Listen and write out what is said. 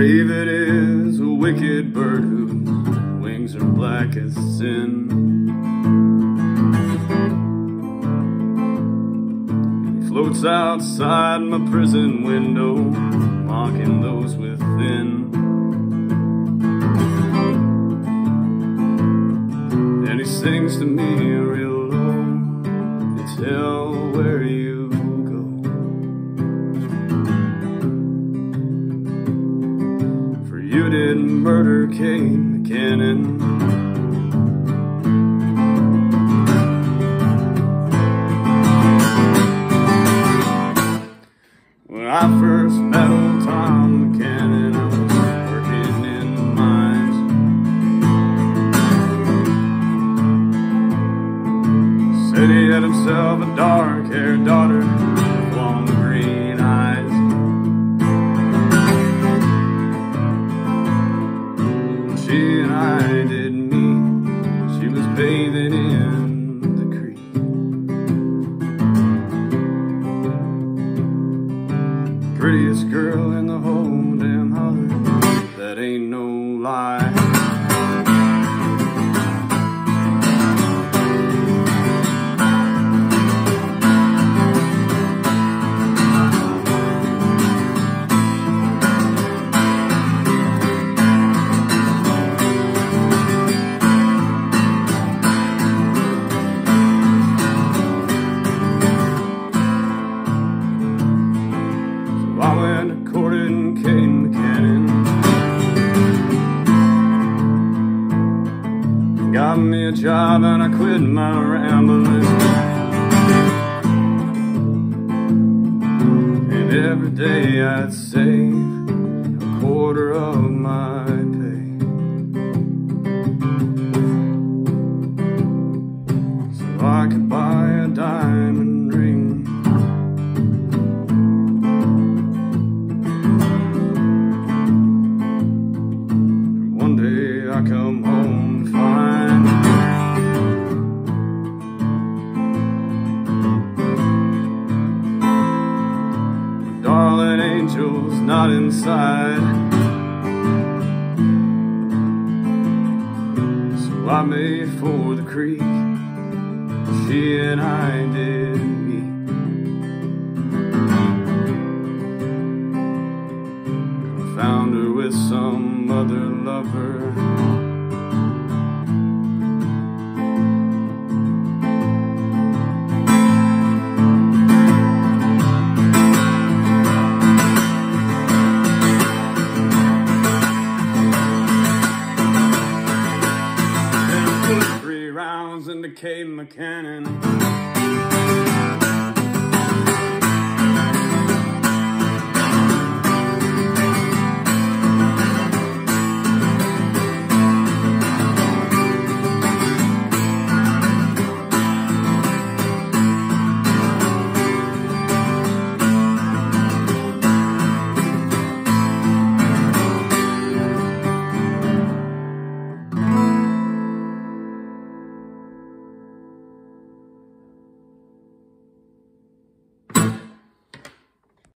David is a wicked bird whose wings are black as sin. He floats outside my prison window, mocking those within. And he sings to me real low to tell where you murder Kate McCannon. When I first met Tom McCannon, I was working in the mines. Said he had himself a dark-haired daughter Prettiest girl in the whole damn holler, that ain't no lie. To court and Kate McCannon. Got me a job and I quit my rambling. And every day I'd save a quarter of my angel's not inside. So I made for the creek. She and I did meet. I Found her with some other lover. rounds into Kate McCannon.